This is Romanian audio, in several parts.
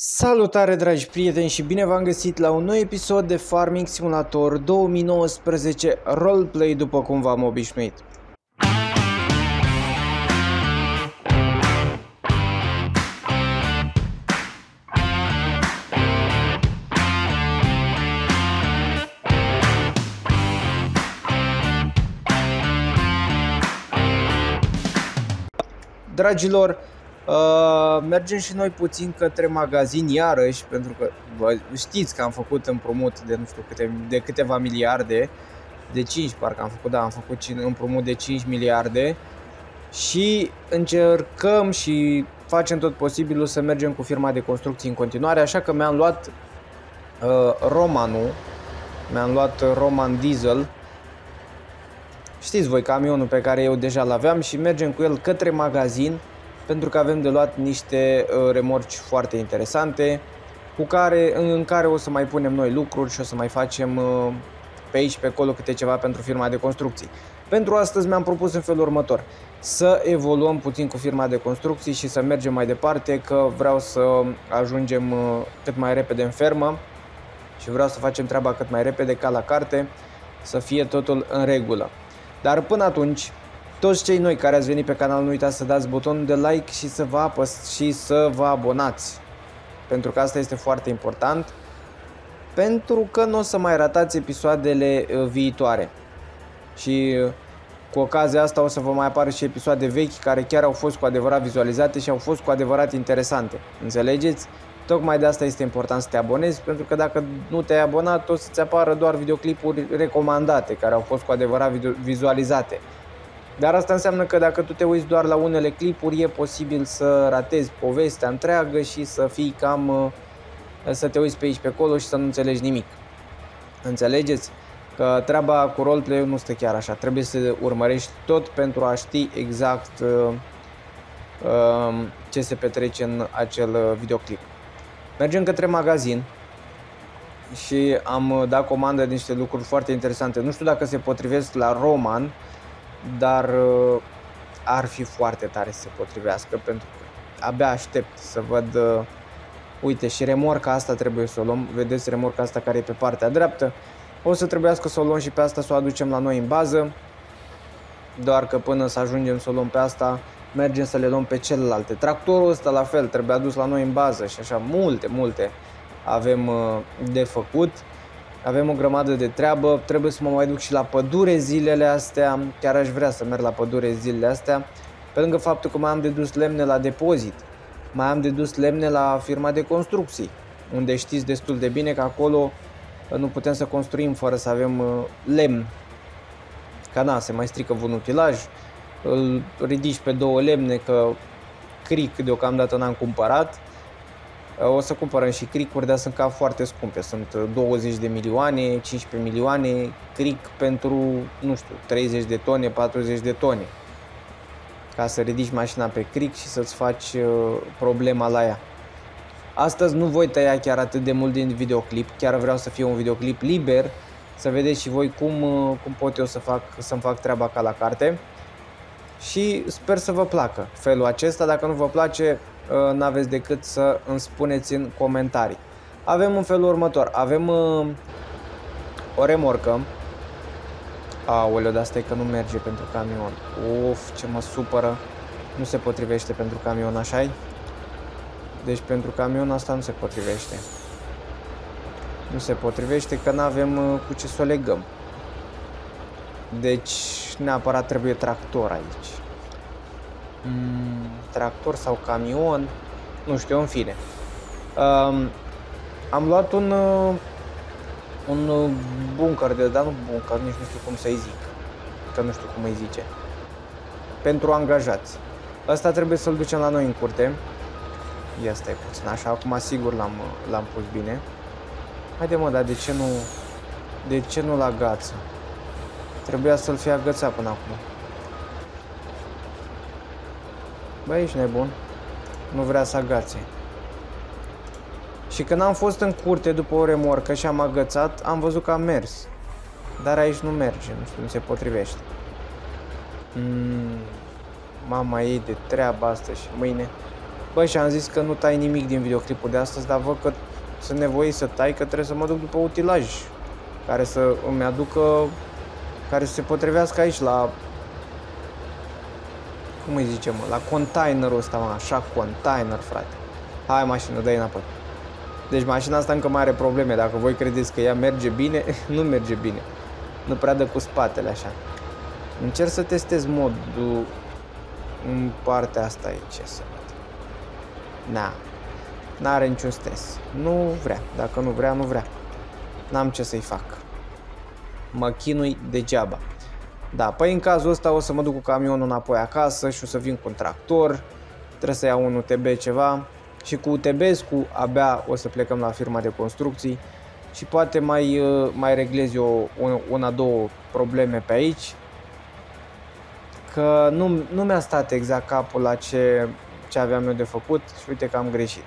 Salutare dragi prieteni și bine v-am găsit la un nou episod de Farming Simulator 2019 Roleplay după cum v-am obișnuit. Dragilor, Uh, mergem și noi puțin către magazin iarăși, pentru că vă știți că am făcut împrumut de nu știu câte, de câteva miliarde, de 5 parcă am făcut, da, am făcut împrumut de 5 miliarde și încercăm și facem tot posibilul să mergem cu firma de construcții în continuare, așa că mi-am luat uh, Romanul, mi-am luat Roman Diesel, știți voi camionul pe care eu deja l-aveam și mergem cu el către magazin pentru că avem de luat niște uh, remorci foarte interesante cu care, în care o să mai punem noi lucruri și o să mai facem uh, pe aici pe acolo câte ceva pentru firma de construcții. Pentru astăzi mi-am propus în felul următor să evoluăm puțin cu firma de construcții și să mergem mai departe că vreau să ajungem uh, cât mai repede în fermă și vreau să facem treaba cât mai repede ca la carte, să fie totul în regulă. Dar până atunci toți cei noi care ați venit pe canal, nu uitați să dați butonul de like și să vă apăs și să vă abonați. Pentru că asta este foarte important. Pentru că nu o să mai ratați episoadele uh, viitoare. Și uh, cu ocazia asta o să vă mai apară și episoade vechi care chiar au fost cu adevărat vizualizate și au fost cu adevărat interesante. Înțelegeți? Tocmai de asta este important să te abonezi, pentru că dacă nu te-ai abonat, o să-ți apară doar videoclipuri recomandate, care au fost cu adevărat vizualizate. Dar asta înseamnă că dacă tu te uiți doar la unele clipuri, e posibil să ratezi povestea întreagă și să fii cam uh, să te uiți pe aici pe acolo și să nu înțelegi nimic. Înțelegeți? Că treaba cu roleplay nu stă chiar așa. Trebuie să urmărești tot pentru a ști exact uh, uh, ce se petrece în acel videoclip. Mergem către magazin și am dat comandă de niște lucruri foarte interesante. Nu știu dacă se potrivesc la Roman, dar uh, ar fi foarte tare să se potrivească pentru că abia aștept să văd uh, uite și remorca asta trebuie să o luăm. Vedeți remorca asta care e pe partea dreaptă? O să trebuiască să o luăm și pe asta să o aducem la noi în bază. Doar că până să ajungem să o luăm pe asta mergem să le luăm pe celelalte. Tractorul ăsta la fel trebuie adus la noi în bază și așa. Multe multe avem uh, de făcut avem o grămadă de treabă, trebuie să mă mai duc și la pădure zilele astea, chiar aș vrea să merg la pădure zilele astea, pe lângă faptul că mai am de dus lemne la depozit, mai am de dus lemne la firma de construcții, unde știți destul de bine că acolo uh, nu putem să construim fără să avem uh, lemn. Ca na, se mai strică un utilaj, îl ridici pe două lemne că cric deocamdată n-am cumpărat, o să cumpărăm și cricuri, dar sunt ca foarte scumpe. Sunt 20 de milioane, 15 milioane cric pentru, nu știu, 30 de tone, 40 de tone. Ca să ridici mașina pe cric și să-ți faci uh, problema la ea. Astăzi nu voi tăia chiar atât de mult din videoclip, chiar vreau să fie un videoclip liber, să vedeți și voi cum, uh, cum pot eu să fac, să-mi fac treaba ca la carte. Și sper să vă placă felul acesta, dacă nu vă place, Uh, n-aveți decât să îmi spuneți în comentarii. Avem un felul următor, avem uh, o remorcă. Aoleu, dar asta e că nu merge pentru camion. Uf, ce mă supără. Nu se potrivește pentru camion, așa -i? Deci pentru camion asta nu se potrivește. Nu se potrivește că nu avem uh, cu ce să o legăm. Deci neapărat trebuie tractor aici mm, tractor sau camion, nu știu, în fine. Um, am luat un, uh, un uh, bunker de, dar nu bunker, nici nu știu cum să-i zic, că nu știu cum îi zice, pentru angajați. Asta trebuie să-l ducem la noi în curte. Ia stai puțin, așa, acum sigur l-am, l-am pus bine. Haide mă, dar de ce nu, de ce nu la gață? Trebuia să-l fie agățat până acum. Bă, ești nebun. Nu vrea să agațe. Și când am fost în curte după o remorcă și am agățat, am văzut că a mers. Dar aici nu merge, nu știu, nu se potrivește. Mm, mama ei de treaba asta și mâine. Bă, și am zis că nu tai nimic din videoclipul de astăzi, dar văd că sunt nevoie să tai, că trebuie să mă duc după utilaj care să îmi aducă, care să se potrivească aici la, cum îi zicem, mă, la containerul ăsta, mă, așa, container, frate. Hai mașină, dă înapoi. Deci mașina asta încă mai are probleme, dacă voi credeți că ea merge bine, nu merge bine. Nu prea dă cu spatele așa. Încerc să testez modul în partea asta aici, să văd. Na, n-are niciun stres. Nu vrea, dacă nu vrea, nu vrea. N-am ce să-i fac. Mă chinui degeaba. Da, păi în cazul ăsta o să mă duc cu camionul înapoi acasă și o să vin cu un tractor. Trebuie să iau un UTB ceva. Și cu UTB cu abia o să plecăm la firma de construcții. Și poate mai, uh, mai reglez eu una, două probleme pe aici. Că nu, nu mi-a stat exact capul la ce, ce aveam eu de făcut și uite că am greșit.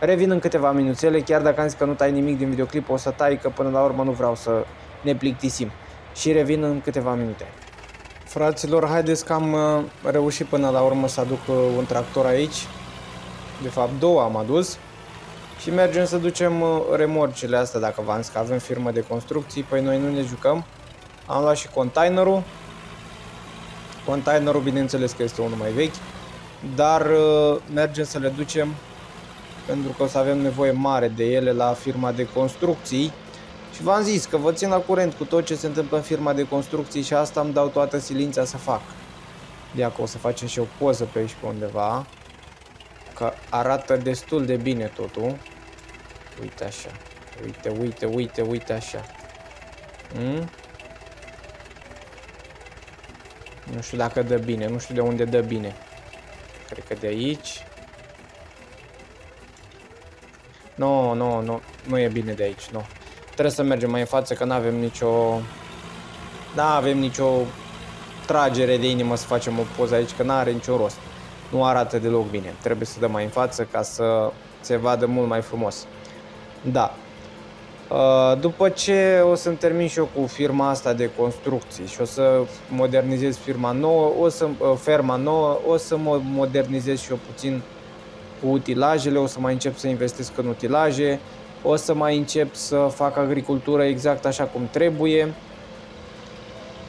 Revin în câteva minuțele, chiar dacă am zis că nu tai nimic din videoclip, o să tai că până la urmă nu vreau să ne plictisim. Și revin în câteva minute. Fraților, haideți că am uh, reușit până la urmă să aduc uh, un tractor aici. De fapt, două am adus. Și mergem să ducem uh, remorcile astea, dacă v-am zis că avem firmă de construcții, păi noi nu ne jucăm. Am luat și containerul. Containerul, bineînțeles că este unul mai vechi, dar mergem să le ducem pentru că o să avem nevoie mare de ele la firma de construcții. Și v-am zis că vă țin la curent cu tot ce se întâmplă în firma de construcții și asta îmi dau toată silința să fac. De acolo o să facem și o poză pe aici pe undeva. Că arată destul de bine totul. Uite așa. Uite, uite, uite, uite așa. Mm? Nu știu dacă dă bine, nu știu de unde dă bine. Cred că de aici. Nu, nu, nu, nu e bine de aici, nu. Trebuie să mergem mai în față că nu avem nicio... Nu avem nicio tragere de inimă să facem o poză aici, că nu are niciun rost. Nu arată deloc bine. Trebuie să dăm mai în față ca să se vadă mult mai frumos. Da. Uh, după ce o să termin și eu cu firma asta de construcții și o să modernizez firma nouă, o să, uh, ferma nouă, o să mă modernizez și eu puțin cu utilajele, o să mai încep să investesc în utilaje, o să mai încep să fac agricultură exact așa cum trebuie,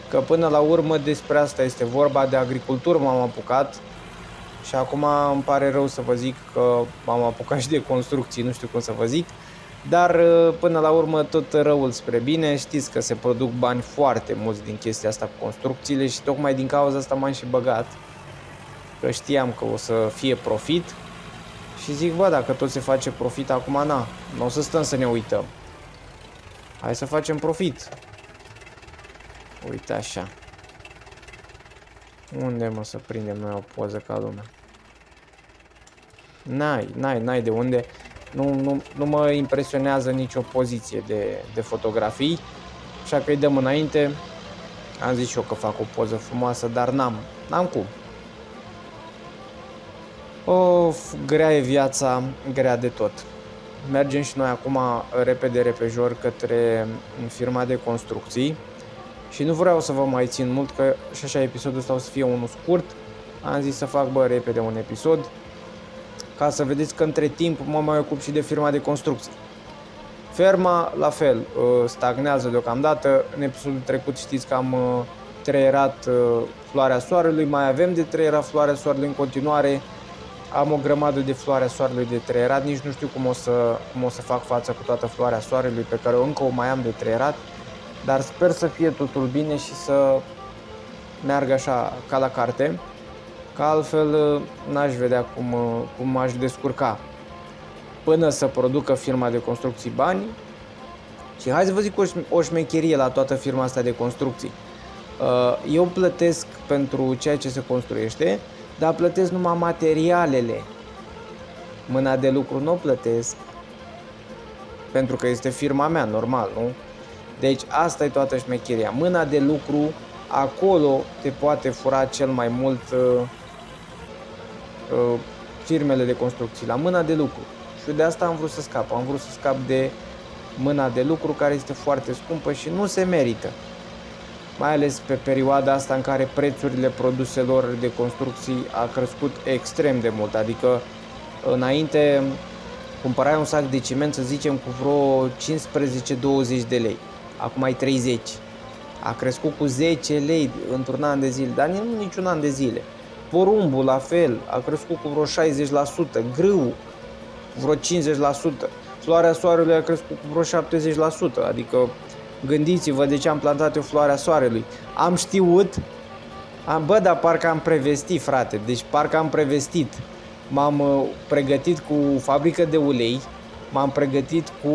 că până la urmă despre asta este vorba, de agricultură m-am apucat și acum îmi pare rău să vă zic că m-am apucat și de construcții, nu știu cum să vă zic, dar până la urmă tot răul spre bine, știți că se produc bani foarte mulți din chestia asta cu construcțiile și tocmai din cauza asta m-am și băgat, că știam că o să fie profit și zic, bă, dacă tot se face profit acum, na, nu o să stăm să ne uităm. Hai să facem profit. Uite așa. Unde mă să prindem noi o poză ca lumea? N-ai, n-ai, n-ai de unde. Nu, nu, nu mă impresionează nicio poziție de, de fotografii. Așa că îi dăm înainte. Am zis și eu că fac o poză frumoasă, dar n-am, n-am cum. Of, grea e viața, grea de tot. Mergem și noi acum repede, repejor către firma de construcții și nu vreau să vă mai țin mult, că și așa episodul ăsta o să fie unul scurt. Am zis să fac, bă, repede un episod, ca să vedeți că între timp mă mai ocup și de firma de construcții. Ferma, la fel, ă, stagnează deocamdată. În episodul trecut știți că am ă, treierat ă, floarea soarelui, mai avem de treierat floarea soarelui în continuare am o grămadă de floarea soarelui de treierat, nici nu știu cum o, să, cum o să fac față cu toată floarea soarelui pe care o încă o mai am de treierat, dar sper să fie totul bine și să meargă așa ca la carte, că altfel uh, n-aș vedea cum, uh, cum aș descurca până să producă firma de construcții bani. Și hai să vă zic o, o șmecherie la toată firma asta de construcții. Uh, eu plătesc pentru ceea ce se construiește, dar plătesc numai materialele. Mâna de lucru nu o plătesc, pentru că este firma mea, normal, nu? Deci asta e toată șmecheria. Mâna de lucru, acolo te poate fura cel mai mult uh, uh, firmele de construcții, la mâna de lucru. Și de asta am vrut să scap. Am vrut să scap de mâna de lucru care este foarte scumpă și nu se merită mai ales pe perioada asta în care prețurile produselor de construcții a crescut extrem de mult, adică Înainte cumpărai un sac de ciment, să zicem, cu vreo 15-20 de lei. Acum ai 30. A crescut cu 10 lei într-un an de zile, dar nu niciun an de zile. Porumbul, la fel, a crescut cu vreo 60%, grâu, vreo 50%, floarea soarelui a crescut cu vreo 70%, adică gândiți-vă de ce am plantat eu floarea soarelui. Am știut, am, bă, dar parcă am prevestit, frate, deci parcă am prevestit. M-am uh, pregătit cu fabrică de ulei, m-am pregătit cu,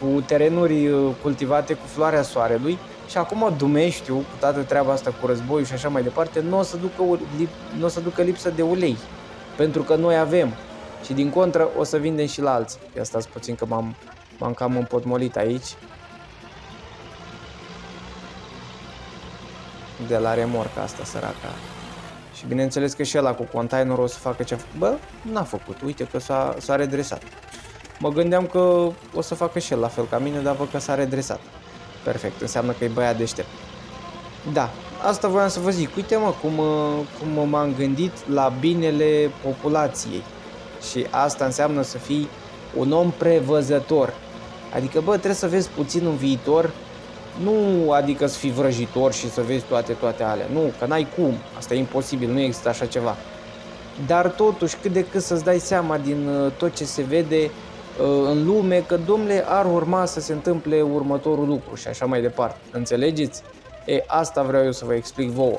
cu terenuri uh, cultivate cu floarea soarelui și acum Dumnezeu, cu toată treaba asta cu războiul și așa mai departe, nu o să ducă, nu o să ducă lipsă de ulei. Pentru că noi avem. Și din contră o să vindem și la alții. Ia stați puțin că m-am, m-am cam împotmolit aici. De la remorca asta săraca. Și bineînțeles că și ăla cu containerul o să facă ce Bă, n-a făcut. Uite că s-a, s-a redresat. Mă gândeam că o să facă și el la fel ca mine, dar văd că s-a redresat. Perfect, înseamnă că e băiat deștept. Da, asta voiam să vă zic. Uite mă cum, cum m-am gândit la binele populației. Și asta înseamnă să fii un om prevăzător. Adică, bă, trebuie să vezi puțin în viitor, nu adică să fii vrăjitor și să vezi toate, toate alea. Nu, că n-ai cum. Asta e imposibil, nu există așa ceva. Dar totuși, cât de cât să-ți dai seama din uh, tot ce se vede, Uh, în lume că, domnule, ar urma să se întâmple următorul lucru și așa mai departe. Înțelegeți? E, asta vreau eu să vă explic vouă.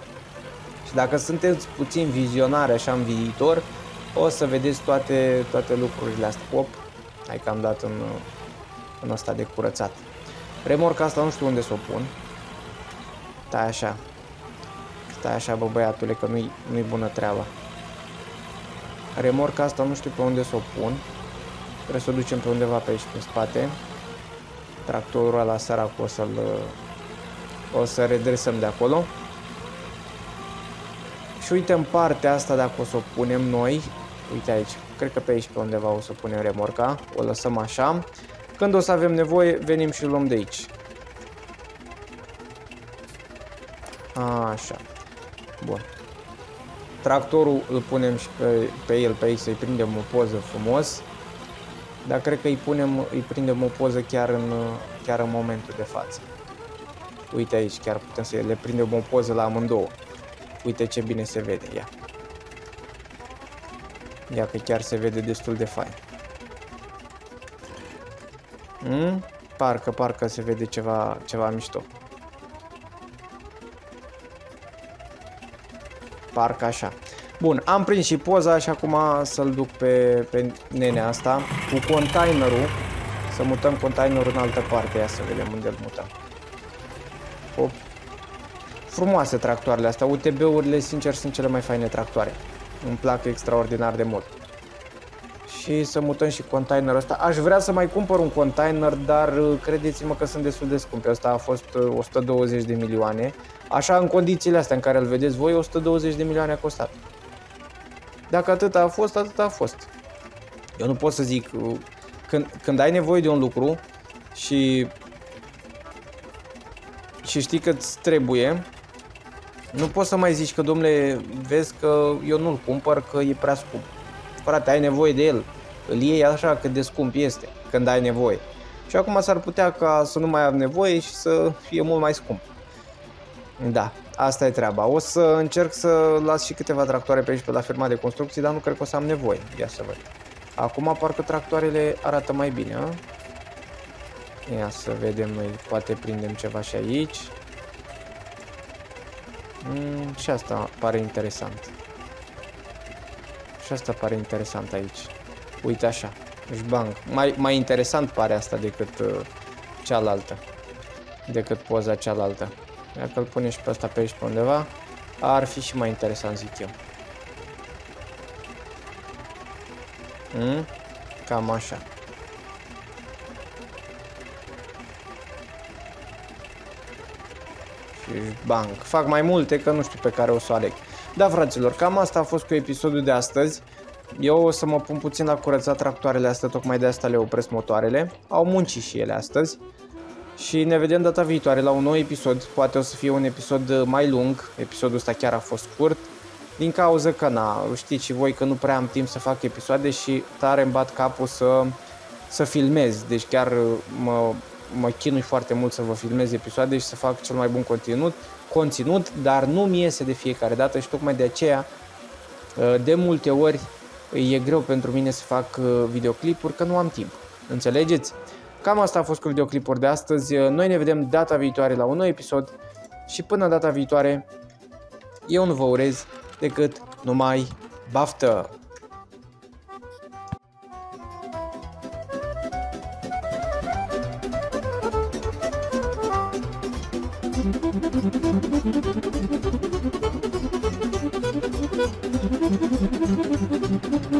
Și dacă sunteți puțin vizionari așa în viitor, o să vedeți toate, toate lucrurile astea. Op, hai că am dat în, în asta de curățat. Remorca asta nu știu unde să o pun. Stai așa. Stai așa, bă, băiatule, că nu-i, nu-i bună treaba. Remorca asta nu știu pe unde să o pun. Trebuie să o ducem pe undeva pe aici, pe spate. Tractorul la sărac o să-l o să redresăm de acolo. Și uite în partea asta dacă o să o punem noi, uite aici, cred că pe aici pe undeva o să punem remorca, o lăsăm așa. Când o să avem nevoie, venim și luăm de aici. Așa. Bun. Tractorul îl punem și pe, pe el pe aici să-i prindem o poză frumos. Dar cred că îi, punem, îi prindem o poză chiar în, chiar în momentul de față. Uite aici, chiar putem să le prindem o poză la amândouă. Uite ce bine se vede, ia. Ia că chiar se vede destul de fain. Mm? Parcă, parcă se vede ceva, ceva mișto. Parcă așa. Bun, am prins și poza și acum să-l duc pe, pe nenea asta cu containerul. Să mutăm containerul în altă parte. Ia să vedem unde îl mutăm. Hop. Frumoase tractoarele astea. UTB-urile, sincer, sunt cele mai faine tractoare. Îmi plac extraordinar de mult. Și să mutăm și containerul ăsta. Aș vrea să mai cumpăr un container, dar uh, credeți-mă că sunt destul de scumpe. Asta a fost 120 uh, de milioane. Așa, în condițiile astea în care îl vedeți voi, 120 de milioane a costat. Dacă atât a fost, atât a fost. Eu nu pot să zic, uh, când, când ai nevoie de un lucru și, și știi că îți trebuie, nu poți să mai zici că, domnule, vezi că eu nu-l cumpăr, că e prea scump. Frate, ai nevoie de el. Îl iei așa cât de scump este, când ai nevoie. Și acum s-ar putea ca să nu mai am nevoie și să fie mult mai scump. Da, Asta e treaba. O să încerc să las și câteva tractoare pe aici pe la firma de construcții, dar nu cred că o să am nevoie. Ia să văd. Acum parcă tractoarele arată mai bine, a? Ia să vedem noi, poate prindem ceva și aici. Mm, și asta pare interesant. Și asta pare interesant aici. Uite așa, banc. Mai, mai interesant pare asta decât uh, cealaltă. Decât poza cealaltă. Dacă îl pune și pe ăsta pe aici pe undeva, ar fi și mai interesant, zic eu. Mm? Cam așa. Și banc. Fac mai multe, că nu știu pe care o să aleg. Da, fraților, cam asta a fost cu episodul de astăzi. Eu o să mă pun puțin la curățat tractoarele astea, tocmai de asta le opresc motoarele. Au muncit și ele astăzi și ne vedem data viitoare la un nou episod. Poate o să fie un episod mai lung, episodul ăsta chiar a fost scurt. din cauza că, na, știți și voi că nu prea am timp să fac episoade și tare îmi bat capul să, să filmez. Deci chiar mă, mă chinui foarte mult să vă filmez episoade și să fac cel mai bun conținut, conținut, dar nu mi iese de fiecare dată și tocmai de aceea de multe ori e greu pentru mine să fac videoclipuri că nu am timp. Înțelegeți? Cam asta a fost cu videoclipuri de astăzi. Noi ne vedem data viitoare la un nou episod și până data viitoare eu nu vă urez decât numai baftă! Thank you. フフフフ。